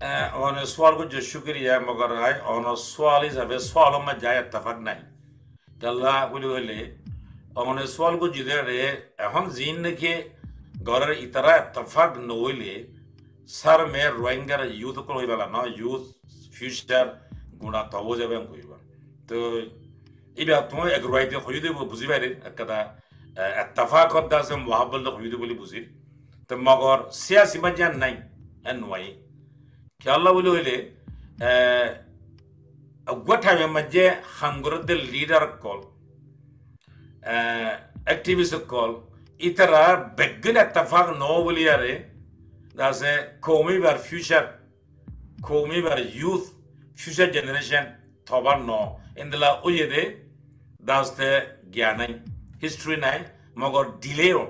on sual ko jo shukriya magar ay on sual is have sual ma jay tafak nai dalla hulu hole on sual ko jide re ehon zin ne ke gorar itara tafak no hole sar me roingar youth ko hoibala na youth future guna tabo jabe hoiba তো এইটা তুমি এগ্রোবাইতে খুঁজি দিব বুঝি পাই একটা এত্তাফা খদ্দা আছে মহাবল খুঁজি দিব বুলি বুঝি তো মগর সিয়া সিমা নাই এ নোৱাৰি ki Allah wuli wili gwata me maje hangoro de leader call activist call itara beggin attafaq no wuli yare dase komi bar future komi bar youth future generation tobar no indala uyede daste gyanai history nai mogor delay o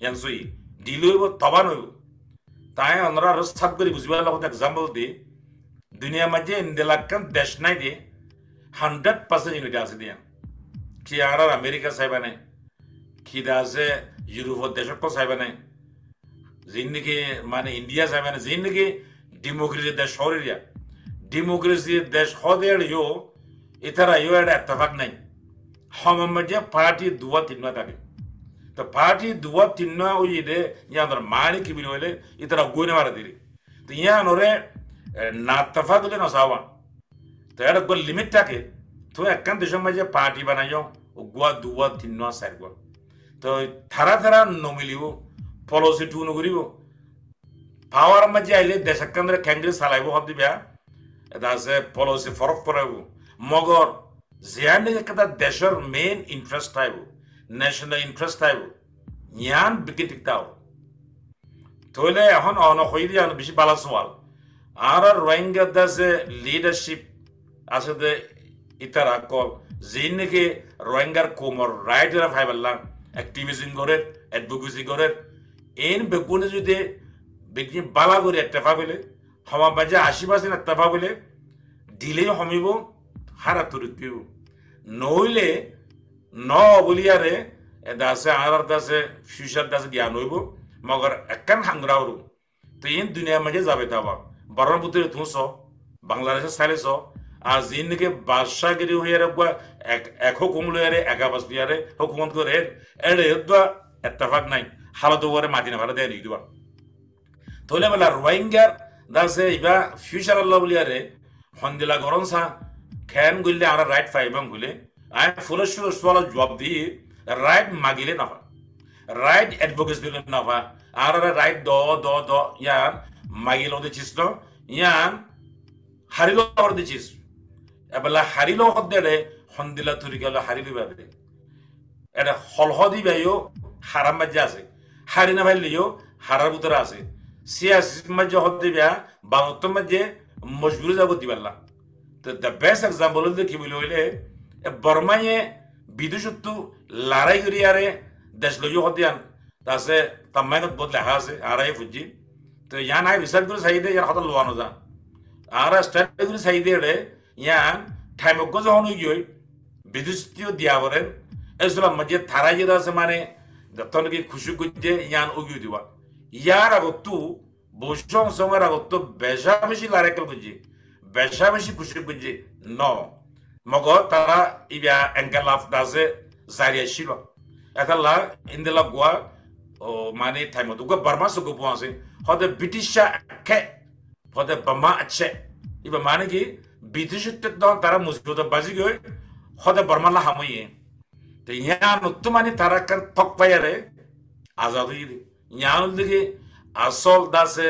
yansui delay bo toban তাই আমরা আরও sub করে বুঝবার লগত example the দুনিয়া মাঝে ইন্দিলাকান দেশ নাই দি হান্ড্রেড পার্সেন্ট ইউনিটি আছে দিয়া। কি আর আমেরিকা চাইবা নাই, কি আছে ইউরোপর দেশত চাইবা নাই যিন নাকি মানে ইন্ডিয়া চাইবা নাই যিন নাকি ডেমোক্রেসি দেশ শহরিয়া ডেমোক্রেসি দেশ হদের ইউ এতারা ইউ একটা এতফাক নাই। মাঝে পার্টি দুয়া তিনটা থাকে তো ಪಾರ್ಟಿ ದುವ ತಿನ್ನ ಇದೆ ಯಾಂದ್ರ ಮಾಡಿ ಕಿಬಿಲಿ ಹೋಯ್ಲೆ ಈ ತರ ಗೋನೆ ಮಾರದಿರಿ তো ইয়া নরে না তফা দিলে না সাওয়া তো এটা গোল লিমিট থাকে তো একখান দেশের মাঝে পার্টি বানাইও ও গুয়া দুয়া তিন চার গুয়া তো থারা থারা নমিলিব পলিসি টু নকরিব পাওয়ার মাঝে আইলে দেশ একখান ধরে ক্যান্ডিল চালাইব হব দিবা এটা আছে পলিসি ফরক পড়াইব মগর জিয়ান একটা দেশের মেইন ইন্টারেস্ট আইব ন্যাশনাল ইন্টারেস্ট আইব ইয়ান বিকি টিকতাও তইলে এখন অন হইলি আন বেশি বালা সওয়াল আর রোহিঙ্গা যে লিডারশিপ আছে দে ইতারা কল যিন নাকি রোহিঙ্গার কোমর রাইট এরা ভাইবাল্লাম অ্যাক্টিভিজম করে অ্যাডভোকেসি করে এন বেগুনে যদি বেগি বালা করে একটা বলে হমা বাজে আশি পার্সেন্ট একটা বলে দিলেই হমিব হারা তুরুকিব নইলে ন বলিয়ারে দাসে আর দাসে ফিউচার দাসে জ্ঞান হইব মগর একান হাঙ্গরাওরু তো ইন দুনিয়া মাঝে যাবে তাবা। বরণ বুতরে তুই স বাংলাদেশে সাইলে স আর জিনকে বাদশাগিরি হইয়ারে এক হুকুম লইয়ারে একা বাস লইয়ারে হুকুমত করে এড়ে দা এত্তাফাক নাই। হালত ওরে মাদিনা ভালো দেয় নিদিবা। তইলে বেলা রোহিঙ্গার দাসে ইবা ফিউচার আল্লাহ বলিয়ারে হন্দিলা গরম সা খেন গুললে আমরা রাইট পাইবাম গুলে আই ফুলস্বর সোয়াল জবাব দি রাইট মাগিলে নাফা। রাইট অ্যাডভোকেস দিলে নাফা। আর রাইট দ দ দ, ইয়ান মাগিল দিছিস ন। ইয়ান হারিল দিছিস। এবেলা হারিল হদ্দেরে হন্দিলা তুরি গেল হারিলি বাদে। এটা হলহদি বাইও হারাম মাঝে আছে। হারি না ভাইলিও হারার ভিতরে আছে। সিয়াসি মাঝে হদ্দি বিয়া বাংলাত্ম মাঝে মজবুরি যাব দিবাল্লা। তো দ্য বেস্ট এক্সাম্পল দেখি বলি বর্মায়ে বিদুষত্তু লড়াই করিয়ারে দেশ লইও হদিয়ান তাছে তাম্মাইনত বহুত লেখা আছে আরাই ফুজি তো ইয়ান আই রিসার্চ করে চাই দে ইয়ার হাতত লোৱানো যা আর স্টাডি করে চাই দে রে ইয়ান ঠাইমজ্ঞ যখন গিয়ে বিদুষটিও দিয়া বলেন এসলা মধ্যে থারাই যেটা আছে মানে যতনকি খুশি করছে ইয়ান উগিয়ে দিবা। ইয়ার আগতো বৈশং সময়ের আগতো বেশা বেশি লারেকেল করছে বেশা বেশি খুশি করছে ন। মগ তারা ইবিয়া এঙ্কেলাফ দাসে জারিয়া ছিল একালা ইন্দেলা গোয়া ও মানে টাইমত গো বার্মা সুগো বুয়াছে হদে ব্রিটিশা একে হদে বামা আছে ইবা মানে কি ব্রিটিশ তখন তারা মজবুত বাজি গই হদে বার্মালা হামইয়ে তো ইয়ান তো মানে তারা কান তক পায়ারে আজাদ হইরে ইয়ান দিকে আসল দাসে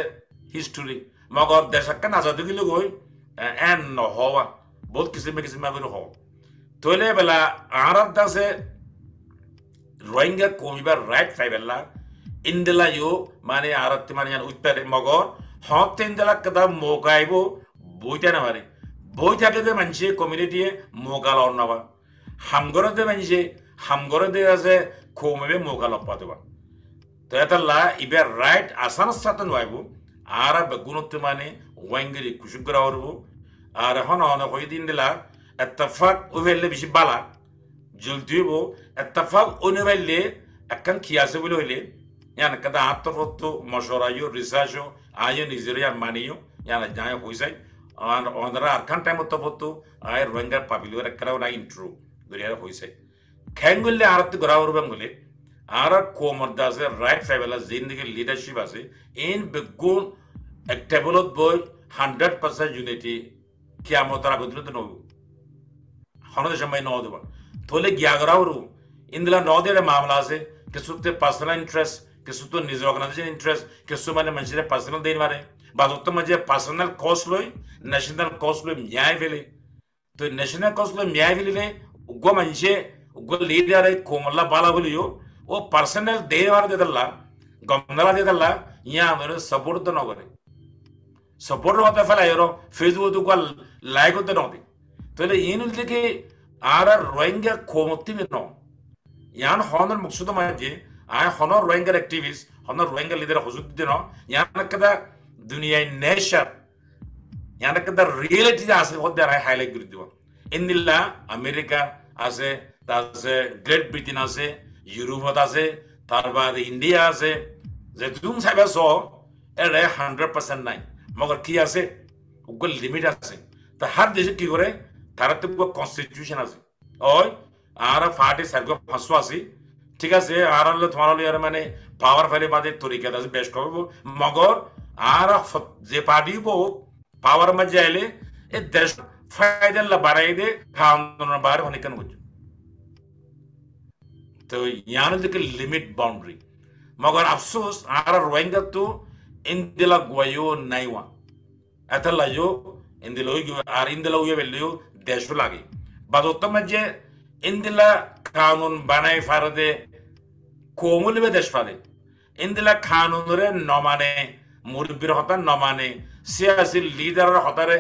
হিস্টোরি মগর দেশাকান আজাদ গিলে গই এন নহওয়া বহুত কিসিমে কিসিমে করে হও। তইলে বেলা আরব দাসে রোহিঙ্গা কমিবার রাইট ফাইবেলা ইন্দেলা ইউ মানে আরব মানে উত্তরে মগর হক ইন্দেলা কদা মোকাইব বইটা না পারে বই থাকে যে মানুষে কমিউনিটিয়ে মোকাল অন্নবা হামগরতে মানুষে হামগরতে আছে, কমিবে মোকাল অপ্পা দেবা তো এতাল্লা ইবার রাইট আসান সাথে নয় আর বেগুনতে মানে ওয়াঙ্গিরি কুসুক করা আর এখন অনেক হয়ে দিন দিলা এত্তাফাক উভেললে বেশি বালা জলদিব এত্তাফাক অনুভেললে একখান খিয়াছে বলে হইলে ইয়ান কাদা আত্মফত্ত মশরাইও রিসার্চও আইও নিজের ইয়ান মানিও yana jaya hoisai and ondara arkan time to potu ay rohingya pabiliwar ekkara na intro duriya hoisai খেঙ্গুলে আরত গরাউর বেঙ্গুলে আর কোমর দাসে রাইট ফেবেলা জিন্দিগি লিডারশিপ আছে ইন বেগুন এক টেবলত বই হান্ড্রেড পার্সেন্ট ইউনিটি ꯀꯌꯥꯃꯣꯇꯔꯥꯒꯗꯨꯅꯗꯅꯣ ꯍꯅꯣꯗ ꯁꯃꯥꯏ दुबा। थोले ग्यागरा ग्यागरावरु इंदला नौदेड़ मामला से। किसु ते पर्सनल इंटरेस्ट किसु तो निज ऑर्गेनाइजेशन इंटरेस्ट किसु माने मंजिले पर्सनल देन वाले। बात उत्तम मज़े पर्सनल कॉस्ट लोई नेशनल कॉस्ट लोई न्याय वेले तो नेशनल कॉस्ट लोई न्याय वेले ले। उगो मंचे उगो लीडर यार कोमला बाला बोलियो वो पर्सनल देन वाले दे दल्ला। गमनला दे दल्ला। यहाँ मेरे सपोर्ट तो ना करे। सपोर्ट होता फैला यारो फेसबुक तो, तो कल ലായകുത്തനോതി തല ഈനിലേക്ക് ആരാ റോഹിംഗ്യ കോമത്തിനോ ഞാൻ ഹോണൽ മുക്സുതമാക്കി ആ ഹൊണോ റോഹിംഗ്യർ ആക്ടിവിസ്റ്റ് ഹൊണോ റോഹിംഗ്യ ലീഡർ ഹുസുദ്ദീനോ ഞാനൊക്കെ ദുനിയായി നേഷർ ഞാനൊക്കെ റിയാലിറ്റി আছে হদ্দার হাইলাইট করে দিব এন্দিল্লা আমেরিকা আছে তাছে গ্রেট ব্রিটেন আছে ইউরোপত আছে তারপর ইন্ডিয়া আছে যে জুম সাহেব এর হান্ড্রেড পার্সেন্ট নাই মগর কি আছে লিমিট আছে তা হার দেশে কি করে? তারা তো কনস্টিটিউশন আছে। ওই আর পার্টি সার্গো ফাঁসো আছে ঠিক আছে আর হলে তোমার হলে আর মানে পাওয়ার ফেলে বাদে তরিকা আছে, বেশ করব মগর আর যে পার্টি পাওয়ার মাঝে আইলে, এ দেশ ফায়দাল্লা বাড়াই দে খাওয়ান বার অনেক করছে। তো ইয়ানদিকে লিমিট বাউন্ডারি মগর আফসোস আর রোহিঙ্গা তো ইন্দিলা গোয়ো নাইওয়া এতলা ইয়ো ইন্দিলা ওই আর ইন্দিলা উয়ে বেলিও দেশ লাগে। বাদত্তম যে ইন্দিলা কানুন বানাই ফারদে কোমুলিবে দেশ ফারে ইন্দিলা কানুনরে নমানে, মুরব্বীর হতা নমানে সিয়াসি লিডারের হতারে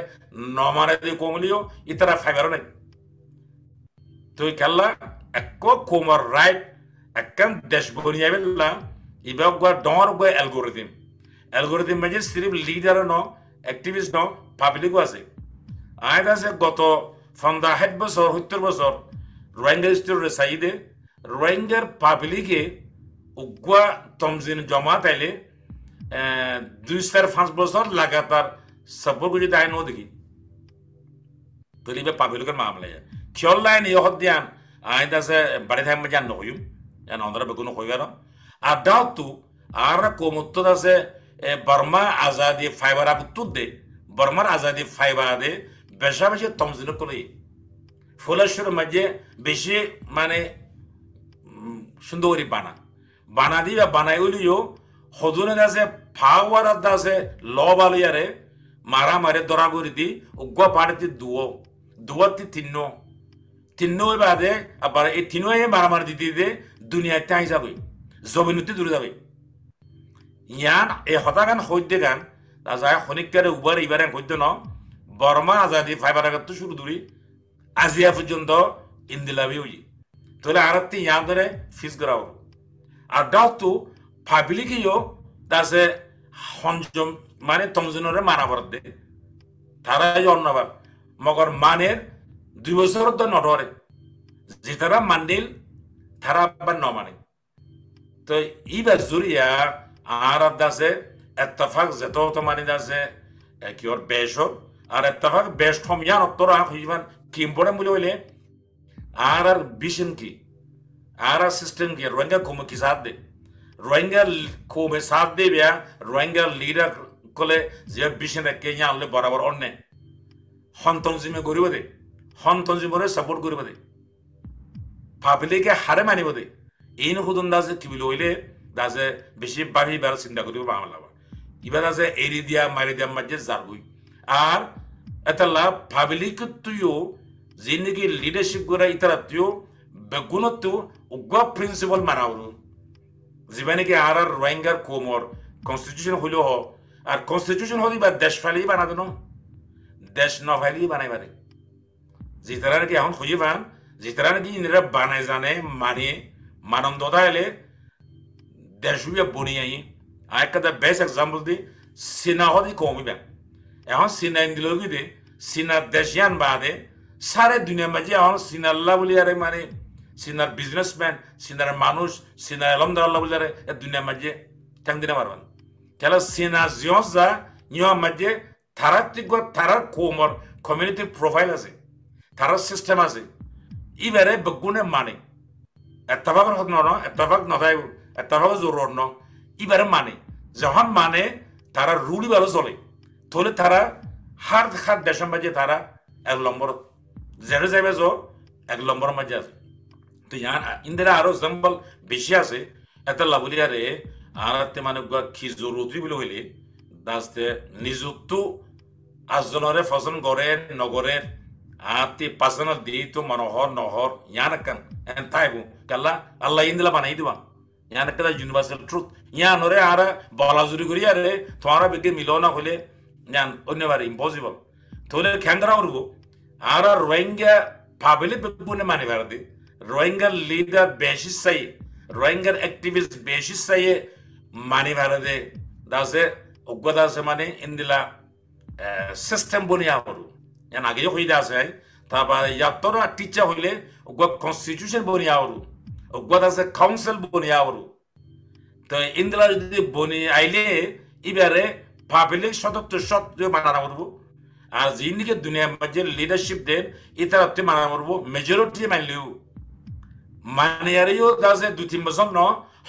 নমানে দিয়ে কোমলিও, ইতারা ফাইবার নাই। তুই খেললা একো কোমর রাইট, একখান দেশ বনিয়া বেলা ইবা গা ডর গা অ্যালগোরিদম অ্যালগোরিদম মানে সিরিফ লিডার ন অ্যাক্টিভিস্ট ন পাবলিকও আছে। আয় আছে গত ফন্দা ষাট বছর, সত্তর বছর রোহিঙ্গা স্টোর চাইদে রোহিঙ্গার পাবলিকে উগুয়া তমজিন জমা তাইলে দুই চার পাঁচ বছর লাগাতার সাপোর্ট করে তাই ন দেখি। তলিবে পাবলিকের মামলায় খেয়াল লাইন ইহত দিয়ান? আই দাসে বাড়ি থাকবে জান নকইম এন অন্ধরা বেগুন কইবার আর দাও তু আর কোমুত্ত দাসে বর্মা আজাদি ফাইবার আবু তুদ দে বর্মার আজাদি ফাইবার দে বেশা বেশি তমজিন করে ফুলেশ্বর মাঝে বেশি মানে সুন্দরী বানা। বানা দিবা বানাই উলিও সদুনে আছে ফাওয়ার দাসে ল বালিয়ারে মারা মারে দরা করে দি উগ্র পাড়িতে দুও দুয়াতি তিন্ন তিন্ন বাদে আবার এই তিনো মারামারি দিতে দিতে দুনিয়াতে আই যাবে জমিনতে দূরে যাবে ইয়ান এই হতাগান সদ্য গান। তাজা খনিকারে উবার ইবারে সদ্য ন। বর্মা আজাদি ফাইবার আগত শুরু দূরি আজিয়া পর্যন্ত ইন্দিলাবি হই তাহলে আর ইয়ান ধরে ফিস করাও আর দাও তো ফাবিলি কিও তাসে সংযম মানে তমজনরে মানা বরাদ দে। তারাই অন্যবার মগর মানের দুই বছর তো নডরে যে তারা মান্দিল তারা আবার ন মানে। তো ইবার জুরিয়া আর দাসে এত্তফাক যেত মানে দাসে কি ওর বেশ আর এত্তফাক বেশ কম ইয়ান অত্তর হইবান কিম পড়ে বলে হইলে আর আর বিশন কি আর আর সিস্টেম কি রোহিঙ্গা কমে কি সাথ দে রোহিঙ্গা কমে সাথ দে বিয়া রোহিঙ্গা লিডার কলে যে বিশন কেኛ আনলে বরাবর অন্য সন্তঞ্জিমে গরিব দে সন্তঞ্জিমরে সাপোর্ট করিব দে পাবলিকে হারে মানিব দে এই নুসুদন দাসে কি বলি হইলে দাসে বেশি ভাবি বার চিন্তা করিব বাংলা ইবার আছে এরি দিয়া, মারি দিয়া, মাঝে যারবই আর এটা লাভ পাবলিক তুইও, যে নাকি লিডারশিপ করে ইতারা তুইও বেগুনত উগ্র প্রিন্সিপাল মানাও যিবা নাকি আর আর রোহিঙ্গার কোমর কনস্টিটিউশন হইল হ। আর কনস্টিটিউশন হলি বা দেশ ফালি বানা দেন দেশ নফাইলি বানাই পারে যে তারা নাকি এখন খুঁজে পান, যে তারা নাকি ইনরা বানাই জানে মানে মানন্দতা এলে দেশ বনি আই আর একটা বেস্ট এক্সাম্পল দি চীনা হদি কমিবা এখন চীনা ইন্দিলগি দে চীনা দেশিয়ান বাদে সারে দুনিয়া মাঝে এখন চীনাল্লা বলি আরে মানে চীনার বিজনেসম্যান চীনার মানুষ চীনার এলমদার বলি আরে দুনিয়া মাঝে টাং দিনে মারবান কেলা চীনা জিয়স যা নিয়ম মাঝে তারা টিকা তারার কোমর কমিউনিটি প্রোফাইল আছে তারার সিস্টেম আছে ইবারে বেগুনে মানে এত্তাফাকের হক ন এত্তাফাক নথাই এত্তাফাক জরুর ন ইবারে মানে যখন মানে তারা রুলি ভালো চলে। তাহলে তারা হার হার দেশের মাঝে তারা এক নম্বর জেনে যাবে যে এক নম্বরের মাঝে আছে। তো ইয়ান, ইন্দিরা আরও এক্সাম্পল বেশি আছে। এটা লাভলিয়ারে আর তে মানে কি জরুরি বলে হইলে, দাসতে নিযুক্ত আজজনরে ফসন গড়ের নগরের আতি পার্সোনাল দি তো মনোহর, নহর ইয়ানকান এন তাইবু। কাল্লা, আল্লাহ ইন্দিলা বানাই দিবা। यहाँ तक यूनिवर्सल ट्रुथ यहाँ नरे आरा बालाजुरी करी आरे, थोड़ा बिके मिलो ना खोले यहाँ अन्य बारे इम्पॉसिबल थोड़े खेंद्रा और को आरा रोहिंग्या फाबेले बेपु माने बार दे। रोहिंग्या लीडर बेशिस सही रोहिंग्या एक्टिविस्ट बेशिस सही माने बार दे। दासे उग्गदा से माने इंदिला सिस्टम बने यहाँ पर यहाँ आगे जो कोई दासे है तब यात्रा टीचर होले उग्गदा कॉन्स्टिट्यूशन बने यहाँ पर হরু অজ্ঞদাসে কাউন্সিল বনিয়া হরু তো ইন্দ্রা যদি বনি আইলে ইবারে পাবলিক সদস্য সত্য মানা করব আর যিনিকে দুনিয়ার মাঝে লিডারশিপ দেন ইতার অর্থে মানা করব মেজরিটি মানলেও মানে আরেও দাসে দুই তিন বছর ন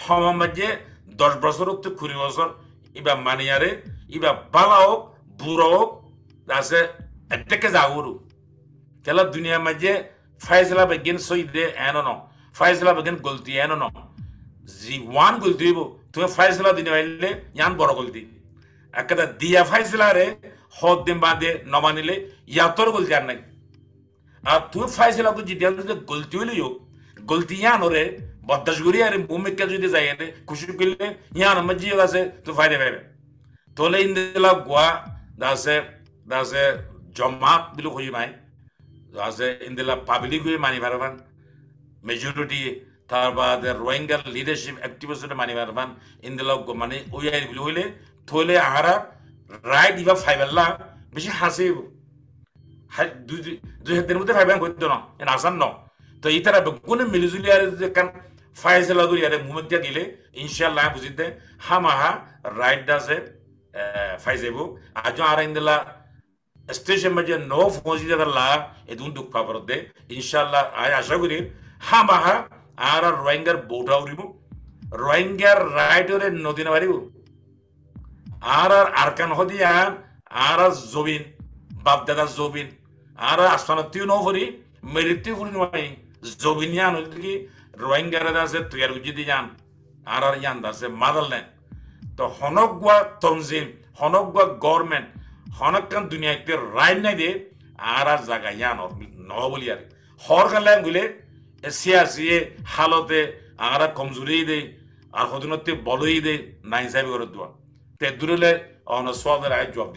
সময় মাঝে দশ বছর তো কুড়ি বছর ইবা মানে আরে ইবা বালা হোক বুড়ো হোক দাসে এটেকে যাওয়ারু কেলা দুনিয়ার মাঝে ফাইসলা বেগিন সই দে এন ন ফাইসলা বেগিন গলতি এন ন। জি ওয়ান গলতি হইব তুমি ফাইসলা দিনে আইলে ইয়ান বড় গলতি একটা দিয়া ফাইসলারে হদ দিন বাদে নমানিলে ইয়াতর গলতি আর নাই। আর তুই ফাইসলা তো জিতিয়া যদি গলতি হইলে ইয়ো গলতি ইয়ান ওরে বদাস করি আর ভূমিকা যদি যাই এনে খুশি করলে ইয়ান আমার জিও আছে, তো ফাইদে পাইবে। তোলে ইন্দিলা গোয়া, দাসে দাসে জমাত বিলো খুঁজি মাই, দাসে ইন্দিলা পাবলিক হয়ে মানি পারবান মেজরিটি তার বাদে রোহিঙ্গার লিডারশিপ অ্যাক্টিভিস্টে মানি পারবান ইন্দিলা মানে ওই আই বিলো হইলে থলে আহারা রাইট ইবা ফাইবেল্লা, বেশি হাসিব দুই হাতের মধ্যে ফাইবেন করতো না, এন আসান ন। তো এই তারা বেগুনে মিলিজুলি আর কান ফাইসলা করি আরে মুমেন্টিয়া গেলে ইনশাল্লাহ বুঝিতে হামাহা রাইট দাসে ফাইজাইব আজ আর ইন্দিলা স্টেশন মাঝে নো ফৌজি লা এদুন দুঃখ পাবরদে ইনশাল্লাহ আয় আশা করি হামাহা আর রোহিঙ্গার বউটা উড়িব রোহিঙ্গার রাইট ওরে নদী না পারিব আর আর আরকান হদিয়ান, আর আর জবিন বাপ দাদার জবিন, আর আস্তানতিও ন ভরি মেরিতে ভরি নয়, জবিন ইয়ান হইল কি রোহিঙ্গার আছে তুয়ার উজি যান আর আর ইয়ান আছে মাদাল নেন তো হনকুয়া তনজিম হনকুয়া গভর্নমেন্ট হনকান দুনিয়াতে রায় নাই দে আর আর জায়গা ইয়ান ন বলি আর হর কালে গুলে সিয়াসি হালতে আগারা কমজোরি দে, আর হদিনতে বলই দে নাই সাহেব করে দোয়া। তে দূরলে অন সোয়াদের আয় জবাব